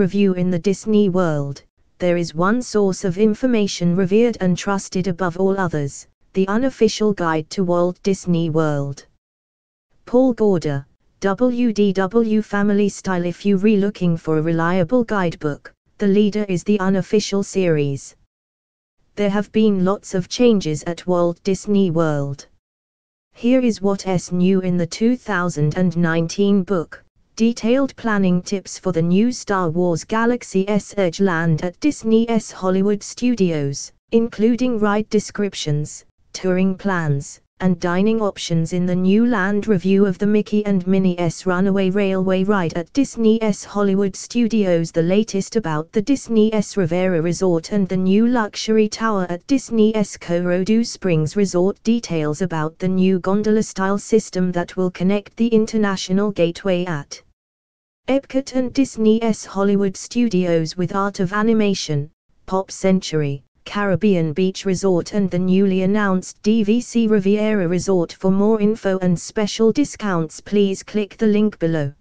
Review in the Disney World. There is one source of information revered and trusted above all others the unofficial guide to Walt Disney World. Paul Gauder, WDW Family Style. If you re looking for a reliable guidebook, the leader is the unofficial series. There have been lots of changes at Walt Disney World. Here is what is new in the 2019 book Detailed planning tips for the new Star Wars Galaxy's Edge land at Disney's Hollywood Studios, including ride descriptions, touring plans, and dining options in the new land review of the Mickey and Minnie's Runaway Railway ride at Disney's Hollywood Studios. The latest about the Disney's Riviera Resort and the new luxury tower at Disney's Coronado Springs Resort. Details about the new gondola-style system that will connect the International Gateway at Epcot and Disney's Hollywood Studios with Art of Animation, Pop Century, Caribbean Beach Resort and the newly announced DVC Riviera Resort. For more info and special discounts please click the link below.